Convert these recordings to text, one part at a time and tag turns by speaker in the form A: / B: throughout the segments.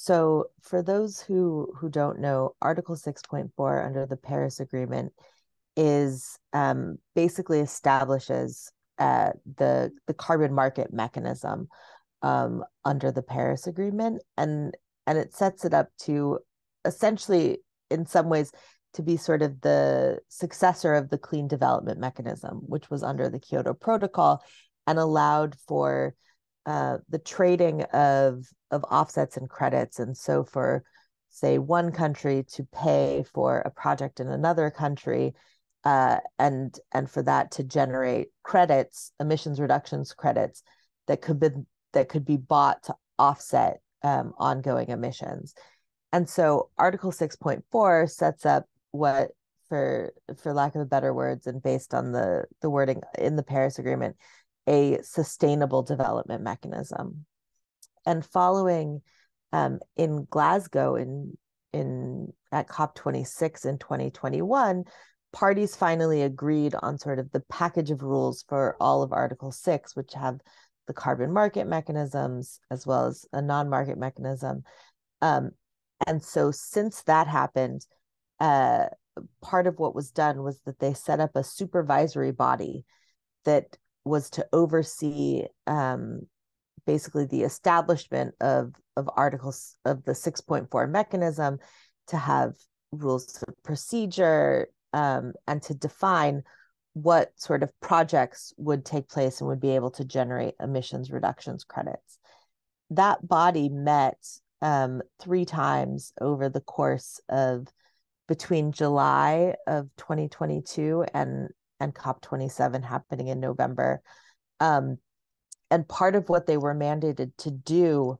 A: So, for those who who don't know, Article six point four under the Paris Agreement is um, basically establishes uh, the the carbon market mechanism um, under the Paris Agreement, and and it sets it up to essentially, in some ways, to be sort of the successor of the clean development mechanism, which was under the Kyoto Protocol and allowed for uh, the trading of of offsets and credits. And so, for say one country to pay for a project in another country, uh, and and for that to generate credits, emissions reductions credits that could be that could be bought to offset um, ongoing emissions. And so Article 6.4 sets up what for for lack of better words and based on the the wording in the Paris Agreement, a sustainable development mechanism. And following um, in Glasgow in in at COP26 in 2021, parties finally agreed on sort of the package of rules for all of Article 6, which have the carbon market mechanisms as well as a non-market mechanism. Um, and so since that happened, uh, part of what was done was that they set up a supervisory body that was to oversee um, basically the establishment of of articles of the 6.4 mechanism to have rules of procedure um, and to define what sort of projects would take place and would be able to generate emissions reductions credits. That body met um, three times over the course of between July of 2022 and and COP27 happening in November. Um, and part of what they were mandated to do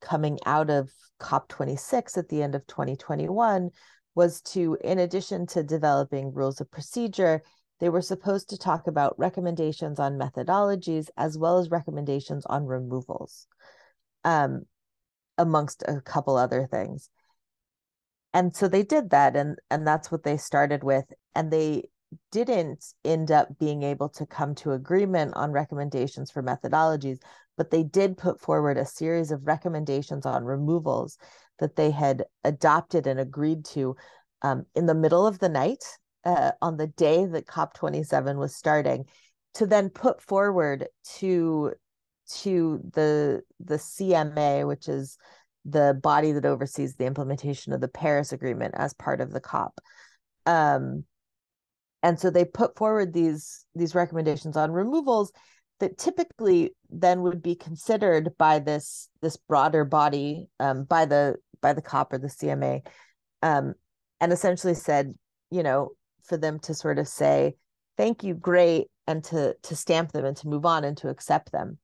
A: coming out of COP26 at the end of 2021 was to, in addition to developing rules of procedure, they were supposed to talk about recommendations on methodologies as well as recommendations on removals, um, amongst a couple other things. And so they did that, and and that's what they started with. And they didn't end up being able to come to agreement on recommendations for methodologies, but they did put forward a series of recommendations on removals that they had adopted and agreed to um, in the middle of the night uh, on the day that COP27 was starting to then put forward to to the the CMA, which is the body that oversees the implementation of the Paris Agreement as part of the COP. Um, and so they put forward these these recommendations on removals that typically then would be considered by this this broader body um, by the by the COP or the CMA, um, and essentially said, you know, for them to sort of say, "Thank you, great," and to to stamp them and to move on and to accept them.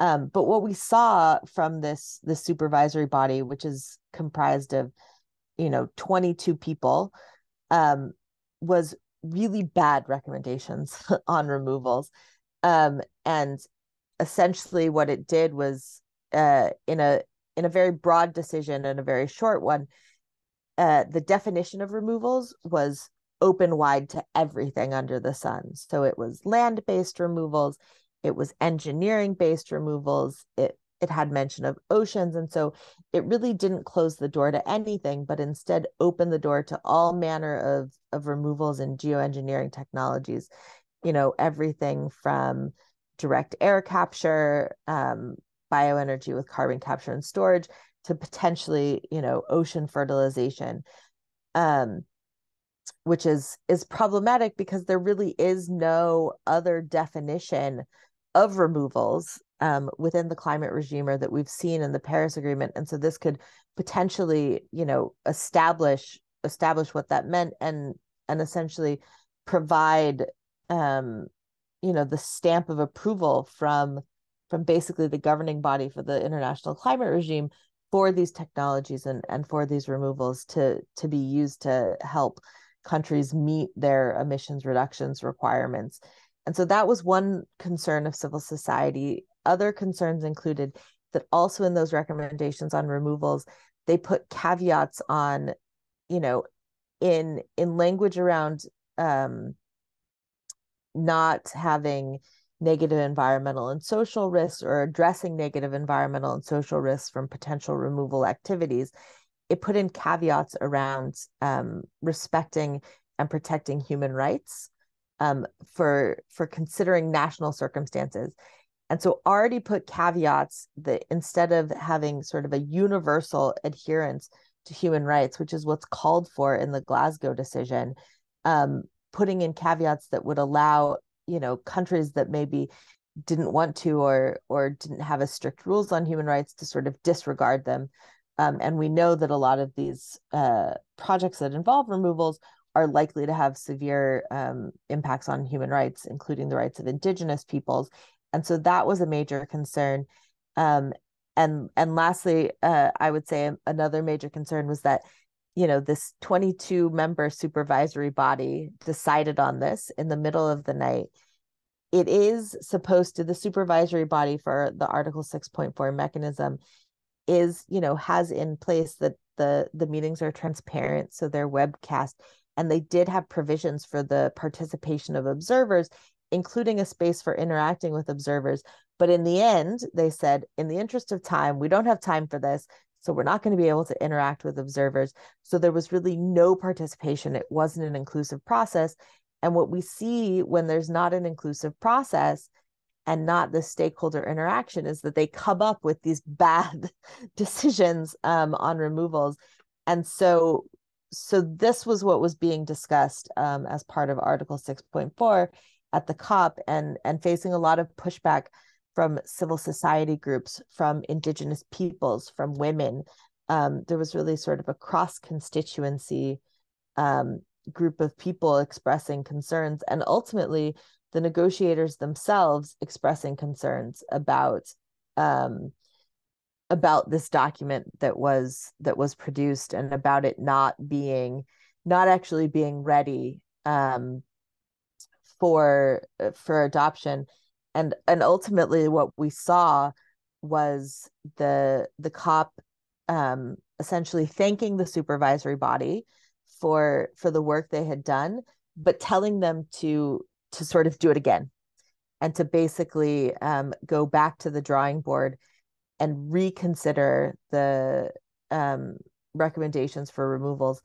A: Um, but what we saw from this this supervisory body, which is comprised of, you know, 22 people, um, was really bad recommendations on removals. Um, and essentially what it did was uh, in a in a very broad decision and a very short one, uh, the definition of removals was open wide to everything under the sun. So it was land based removals, it was engineering based removals, it it had mention of oceans. And so it really didn't close the door to anything, but instead opened the door to all manner of, of removals and geoengineering technologies. You know, everything from direct air capture, um, bioenergy with carbon capture and storage, to potentially, you know, ocean fertilization. Um, which is is problematic because there really is no other definition of removals um, within the climate regime or that we've seen in the Paris Agreement, and so this could potentially, you know, establish establish what that meant and and essentially provide, um, you know, the stamp of approval from from basically the governing body for the international climate regime for these technologies and and for these removals to to be used to help countries meet their emissions reductions requirements. And so that was one concern of civil society other concerns included that also in those recommendations on removals, they put caveats on, you know, in in language around um, not having negative environmental and social risks or addressing negative environmental and social risks from potential removal activities, it put in caveats around um, respecting and protecting human rights um, for for considering national circumstances. And so already put caveats that instead of having sort of a universal adherence to human rights, which is what's called for in the Glasgow decision, um, putting in caveats that would allow, you know, countries that maybe didn't want to or or didn't have as strict rules on human rights to sort of disregard them. Um, and we know that a lot of these uh, projects that involve removals are likely to have severe um, impacts on human rights, including the rights of indigenous peoples. And so that was a major concern. Um, and and lastly, uh, I would say another major concern was that you know this 22 member supervisory body decided on this in the middle of the night it is supposed to the supervisory body for the article 6.4 mechanism is you know has in place that the the meetings are transparent so they're webcast and they did have provisions for the participation of observers including a space for interacting with observers. But in the end they said in the interest of time we don't have time for this so we're not going to be able to interact with observers. So there was really no participation. It wasn't an inclusive process. And what we see when there's not an inclusive process and not the stakeholder interaction is that they come up with these bad decisions um, on removals. And so so this was what was being discussed um, as part of article 6.4 at the cop and and facing a lot of pushback from civil society groups from indigenous peoples from women. Um, there was really sort of a cross constituency um, group of people expressing concerns and ultimately the negotiators themselves expressing concerns about um, about this document that was that was produced and about it not being not actually being ready um, for for adoption. And and ultimately what we saw was the the cop um, essentially thanking the supervisory body for for the work they had done but telling them to to sort of do it again and to basically um, go back to the drawing board and reconsider the um, recommendations for removals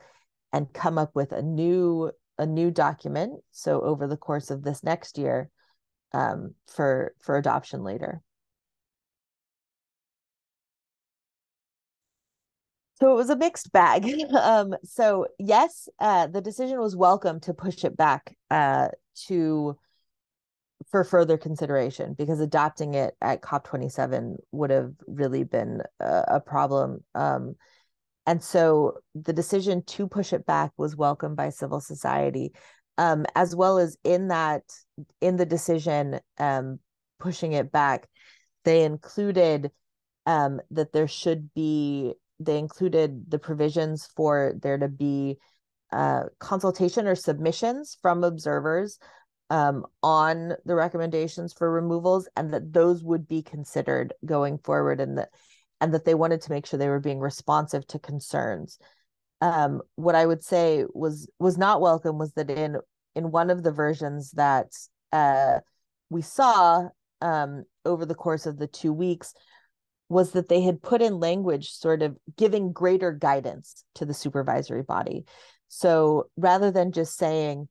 A: and come up with a new a new document so over the course of this next year um, for for adoption later so it was a mixed bag um, so yes uh, the decision was welcome to push it back uh, to for further consideration because adopting it at COP27 would have really been a, a problem. Um, and so the decision to push it back was welcomed by civil society, um, as well as in that, in the decision um, pushing it back, they included um, that there should be, they included the provisions for there to be uh, consultation or submissions from observers um, on the recommendations for removals and that those would be considered going forward and that and that they wanted to make sure they were being responsive to concerns. Um, what i would say was was not welcome was that in in one of the versions that uh, we saw um, over the course of the two weeks was that they had put in language sort of giving greater guidance to the supervisory body. So rather than just saying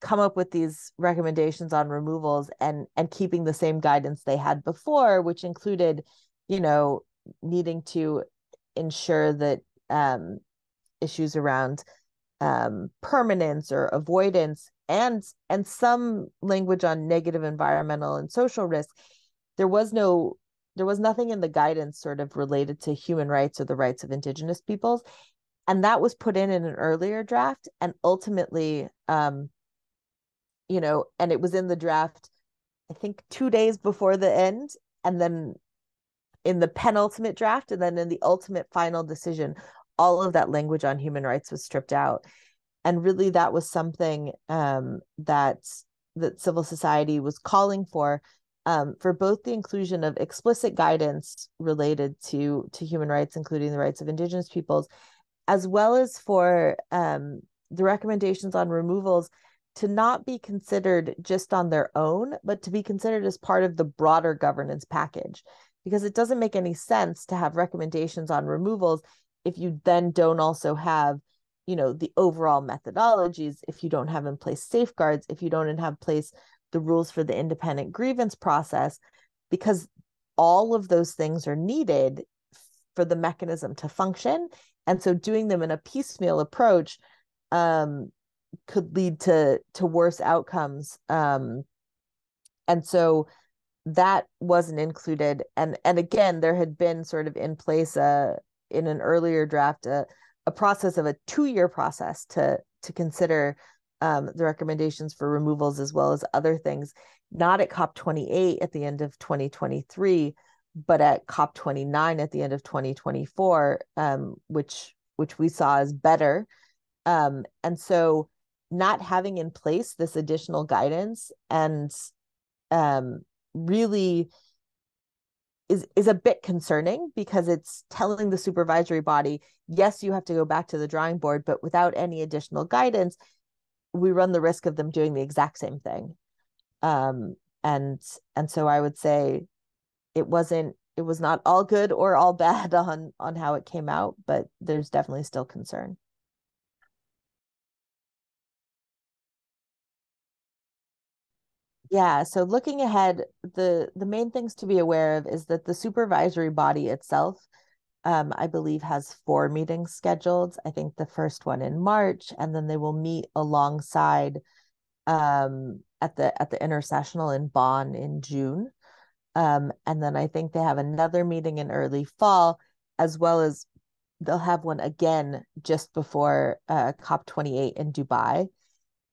A: come up with these recommendations on removals and and keeping the same guidance they had before which included you know needing to ensure that um, issues around um, permanence or avoidance and and some language on negative environmental and social risk there was no there was nothing in the guidance sort of related to human rights or the rights of indigenous peoples. And that was put in in an earlier draft and ultimately um, you know, and it was in the draft, I think two days before the end, and then in the penultimate draft, and then in the ultimate final decision, all of that language on human rights was stripped out. And really, that was something um, that that civil society was calling for, um, for both the inclusion of explicit guidance related to to human rights, including the rights of indigenous peoples, as well as for um, the recommendations on removals to not be considered just on their own, but to be considered as part of the broader governance package. Because it doesn't make any sense to have recommendations on removals if you then don't also have, you know, the overall methodologies, if you don't have in place safeguards, if you don't have in place the rules for the independent grievance process, because all of those things are needed for the mechanism to function. And so doing them in a piecemeal approach um, could lead to to worse outcomes. Um, and so that wasn't included. And and again, there had been sort of in place a in an earlier draft a, a process of a two year process to to consider um, the recommendations for removals as well as other things, not at COP28 at the end of 2023, but at COP29 at the end of 2024, um, which which we saw as better. Um, and so, not having in place this additional guidance and um, really is is a bit concerning because it's telling the supervisory body, yes, you have to go back to the drawing board, but without any additional guidance, we run the risk of them doing the exact same thing. Um, and and so I would say it wasn't it was not all good or all bad on on how it came out, but there's definitely still concern. Yeah, so looking ahead, the the main things to be aware of is that the supervisory body itself, um, I believe, has four meetings scheduled. I think the first one in March, and then they will meet alongside um, at the at the intersessional in Bonn in June. Um, and then I think they have another meeting in early fall, as well as they'll have one again just before uh, COP28 in Dubai.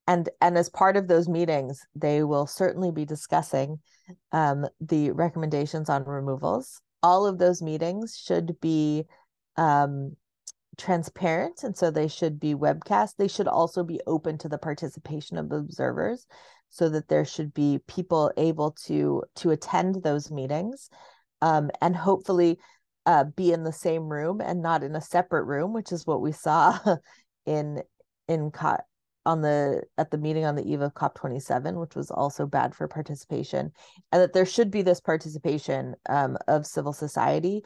A: And, and as part of those meetings, they will certainly be discussing um, the recommendations on removals. All of those meetings should be um, transparent, and so they should be webcast. They should also be open to the participation of observers so that there should be people able to to attend those meetings um, and hopefully uh, be in the same room and not in a separate room, which is what we saw in in on the at the meeting on the eve of COP27, which was also bad for participation, and that there should be this participation um, of civil society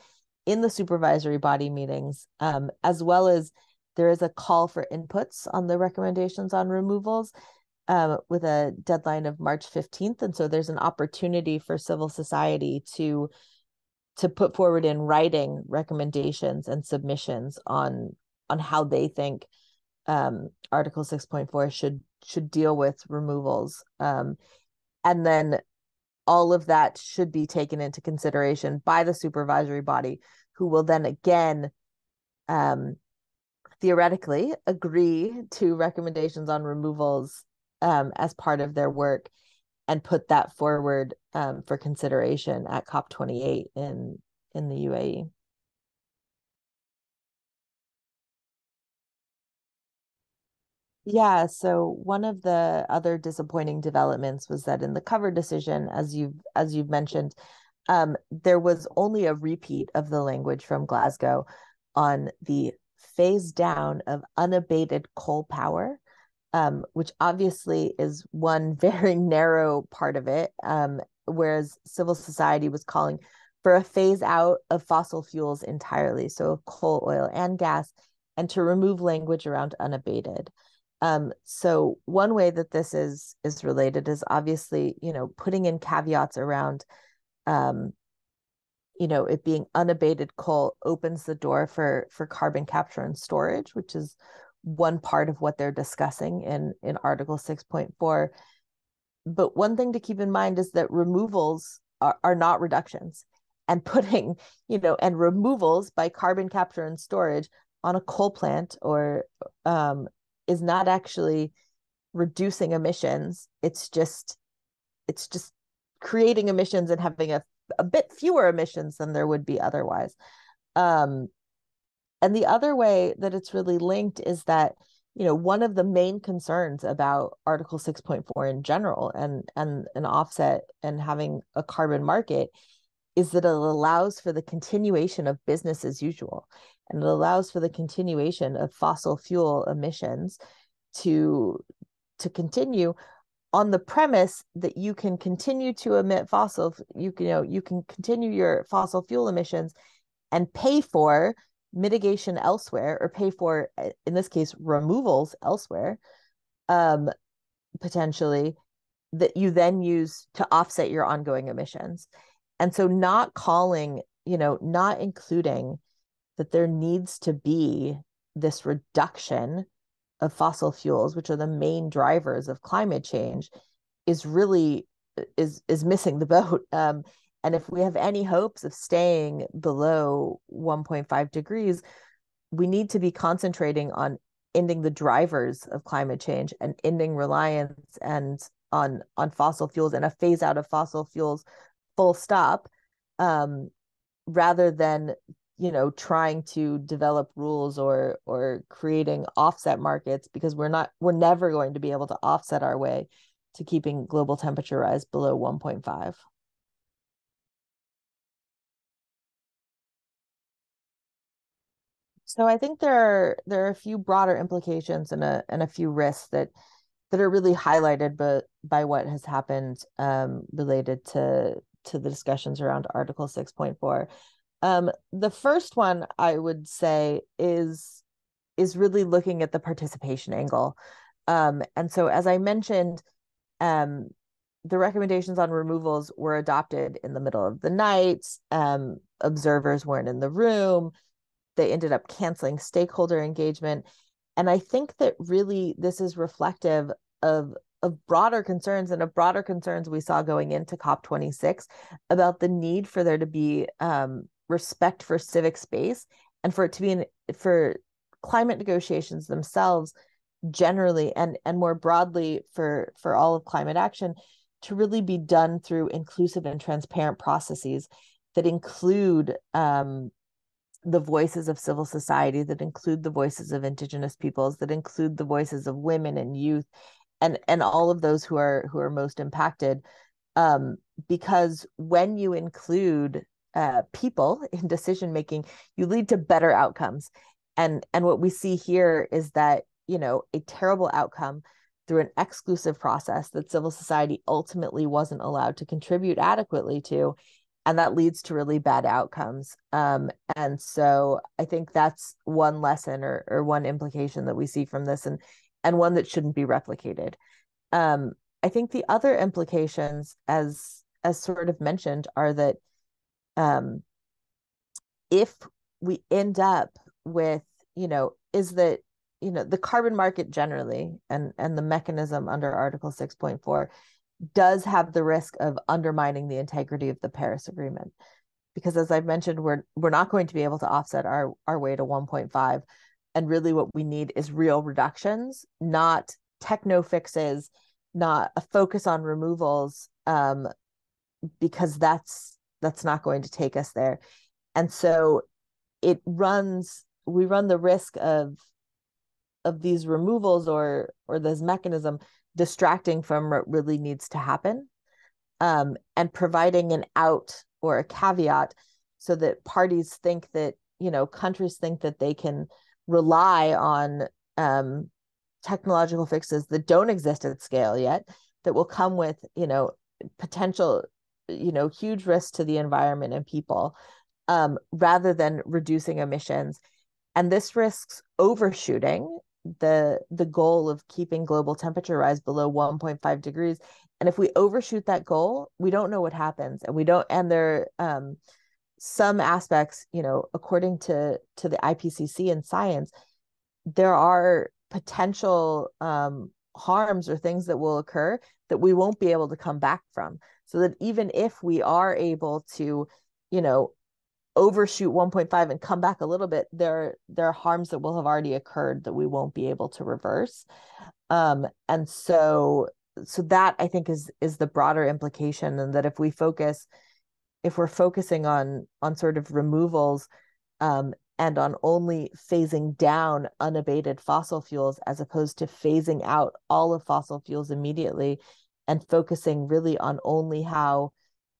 A: in the supervisory body meetings, um, as well as there is a call for inputs on the recommendations on removals um, with a deadline of March 15th. And so there's an opportunity for civil society to to put forward in writing recommendations and submissions on on how they think um, Article 6.4 should should deal with removals. Um, and then all of that should be taken into consideration by the supervisory body, who will then again um, theoretically agree to recommendations on removals um, as part of their work and put that forward um, for consideration at COP28 in in the UAE. Yeah, so one of the other disappointing developments was that in the cover decision, as you've as you've mentioned, um, there was only a repeat of the language from Glasgow on the phase down of unabated coal power um, which obviously is one very narrow part of it. Um, whereas civil society was calling for a phase out of fossil fuels entirely, so coal, oil, and gas, and to remove language around unabated. Um, so one way that this is is related is obviously, you know, putting in caveats around, um, you know, it being unabated coal opens the door for for carbon capture and storage, which is one part of what they're discussing in in article 6.4 but one thing to keep in mind is that removals are, are not reductions. And putting you know and removals by carbon capture and storage on a coal plant or um, is not actually reducing emissions. It's just it's just creating emissions and having a, a bit fewer emissions than there would be otherwise. Um, and the other way that it's really linked is that you know one of the main concerns about article 6.4 in general and and an offset and having a carbon market is that it allows for the continuation of business as usual and it allows for the continuation of fossil fuel emissions to to continue on the premise that you can continue to emit fossil you can you know you can continue your fossil fuel emissions and pay for mitigation elsewhere or pay for uh, in this case removals elsewhere um potentially that you then use to offset your ongoing emissions and so not calling you know not including that there needs to be this reduction of fossil fuels, which are the main drivers of climate change, is really is is missing the boat. Um, and if we have any hopes of staying below 1.5 degrees, we need to be concentrating on ending the drivers of climate change and ending reliance and on on fossil fuels and a phase out of fossil fuels full stop um, rather than you know trying to develop rules or or creating offset markets because we're not we're never going to be able to offset our way to keeping global temperature rise below 1.5 so i think there are there are a few broader implications and a and a few risks that that are really highlighted but by what has happened um, related to to the discussions around article 6.4 um, the first one I would say is is really looking at the participation angle. Um, and so, as I mentioned, um, the recommendations on removals were adopted in the middle of the night. Um, observers weren't in the room. They ended up canceling stakeholder engagement. And I think that really this is reflective of of broader concerns and of broader concerns we saw going into COP26 about the need for there to be um, respect for civic space and for it to be for climate negotiations themselves generally and and more broadly for for all of climate action to really be done through inclusive and transparent processes that include um, the voices of civil society that include the voices of indigenous peoples that include the voices of women and youth and and all of those who are who are most impacted um, because when you include uh, people in decision making, you lead to better outcomes. And and what we see here is that you know a terrible outcome through an exclusive process that civil society ultimately wasn't allowed to contribute adequately to and that leads to really bad outcomes um, and so i think that's one lesson or, or one implication that we see from this and and one that shouldn't be replicated. Um, i think the other implications as as sort of mentioned are that um, if we end up with you know is that you know the carbon market generally and and the mechanism under article 6.4 does have the risk of undermining the integrity of the paris agreement. Because as i've mentioned we're we're not going to be able to offset our our way to 1.5 and really what we need is real reductions not techno fixes not a focus on removals um, because that's that's not going to take us there. And so it runs we run the risk of of these removals or or this mechanism distracting from what really needs to happen um, and providing an out or a caveat so that parties think that you know countries think that they can rely on um, technological fixes that don't exist at scale yet that will come with you know potential you know huge risk to the environment and people um, rather than reducing emissions. And this risks overshooting the the goal of keeping global temperature rise below 1.5 degrees. And if we overshoot that goal we don't know what happens. And we don't and there um some aspects you know according to to the IPCC and science there are potential um harms or things that will occur that we won't be able to come back from. So that even if we are able to you know overshoot 1.5 and come back a little bit there there are harms that will have already occurred that we won't be able to reverse. Um and so so that i think is is the broader implication and that if we focus if we're focusing on on sort of removals um and on only phasing down unabated fossil fuels as opposed to phasing out all of fossil fuels immediately and focusing really on only how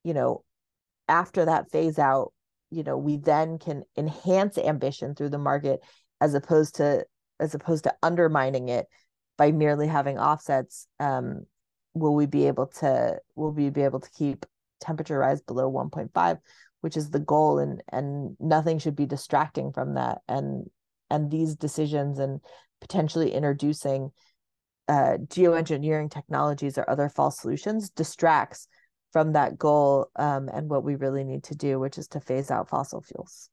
A: you know after that phase out you know we then can enhance ambition through the market as opposed to as opposed to undermining it by merely having offsets um, will we be able to will we be able to keep temperature rise below 1.5 which is the goal and and nothing should be distracting from that. And and these decisions and potentially introducing uh, geoengineering technologies or other false solutions distracts from that goal um, and what we really need to do which is to phase out fossil fuels